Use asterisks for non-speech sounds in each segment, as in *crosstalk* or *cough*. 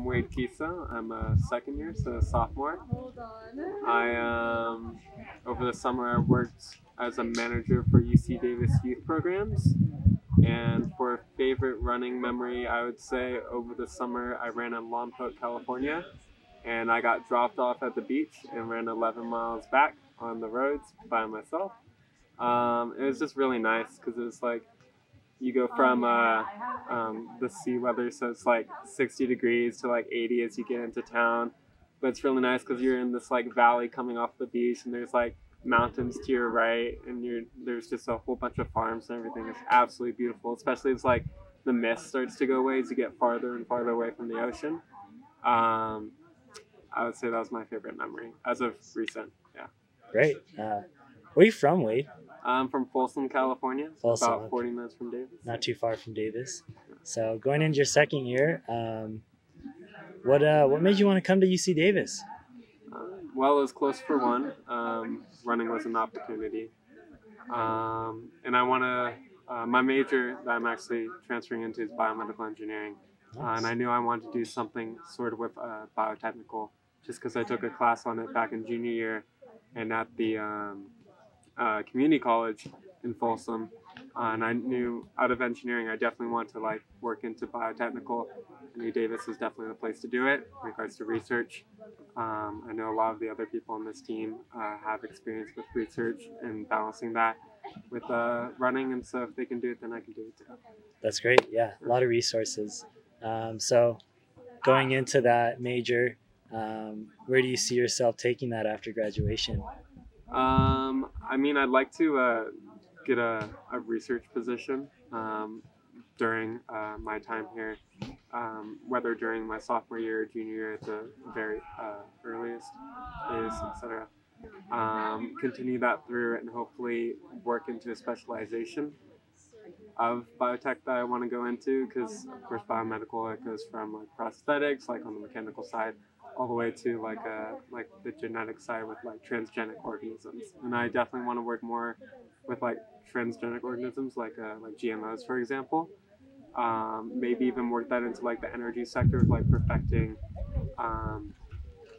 I'm Wade Kiesow. I'm a second year, so a sophomore. Hold on. I um, over the summer I worked as a manager for UC Davis youth programs. And for a favorite running memory, I would say over the summer I ran in Lompoc, California, and I got dropped off at the beach and ran 11 miles back on the roads by myself. Um, it was just really nice because it was like you go from uh, um, the sea weather, so it's like 60 degrees to like 80 as you get into town. But it's really nice because you're in this like valley coming off the beach, and there's like mountains to your right, and you're there's just a whole bunch of farms and everything. It's absolutely beautiful, especially as like the mist starts to go away as you get farther and farther away from the ocean. Um, I would say that was my favorite memory as of recent. Yeah. Great. Uh, where are you from, Wade? I'm from Folsom, California. Folsom, about 40 minutes from Davis. Not too far from Davis. So going into your second year, um, what uh, what made you want to come to UC Davis? Uh, well, it was close for one. Um, running was an opportunity. Um, and I want to, uh, my major that I'm actually transferring into is biomedical engineering. Uh, and I knew I wanted to do something sort of with uh, biotechnical just because I took a class on it back in junior year and at the um, uh, community college in Folsom. Uh, and I knew out of engineering, I definitely want to like work into biotechnical. I knew Davis was definitely the place to do it in regards to research. Um, I know a lot of the other people on this team uh, have experience with research and balancing that with uh, running, and so if they can do it, then I can do it too. That's great. Yeah, a lot of resources. Um, so going into that major, um, where do you see yourself taking that after graduation? Um, I mean, I'd like to uh, get a, a research position um, during uh, my time here, um, whether during my sophomore year or junior year at the very uh, earliest is, etc. Um, continue that through and hopefully work into a specialization of biotech that I want to go into because, of course, biomedical it goes from like prosthetics, like on the mechanical side, all the way to like a like the genetic side with like transgenic organisms. And I definitely want to work more with like transgenic organisms, like uh, like GMOs, for example. Um, maybe even work that into like the energy sector, like perfecting um,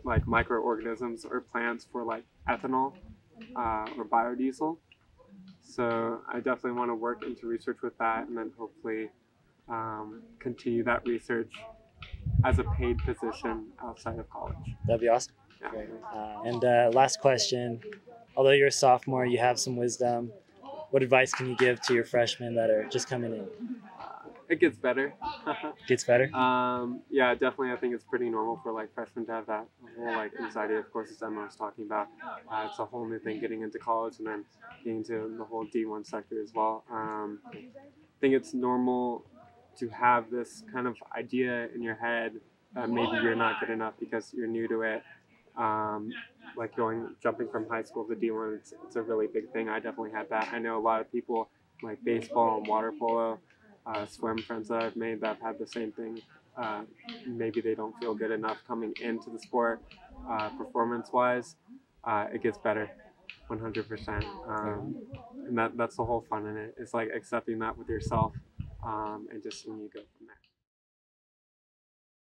like microorganisms or plants for like ethanol uh, or biodiesel. So I definitely want to work into research with that, and then hopefully um, continue that research as a paid position outside of college. That'd be awesome. Yeah. Uh, and uh, last question. Although you're a sophomore, you have some wisdom. What advice can you give to your freshmen that are just coming in? It gets better. *laughs* Gets better. um, yeah, definitely. I think it's pretty normal for like freshmen to have that whole like anxiety. Of course, as Emma was talking about, uh, it's a whole new thing getting into college and then getting into the whole D1 sector as well. Um, I think it's normal to have this kind of idea in your head maybe you're not good enough because you're new to it. Um, like going jumping from high school to D1, it's, it's a really big thing. I definitely had that. I know a lot of people like baseball and water polo, uh, swim friends that I've made that have had the same thing. Uh, maybe they don't feel good enough coming into the sport uh, performance wise. Uh, it gets better 100%. Um, and that, that's the whole fun in it. It's like accepting that with yourself um, and just seeing you go.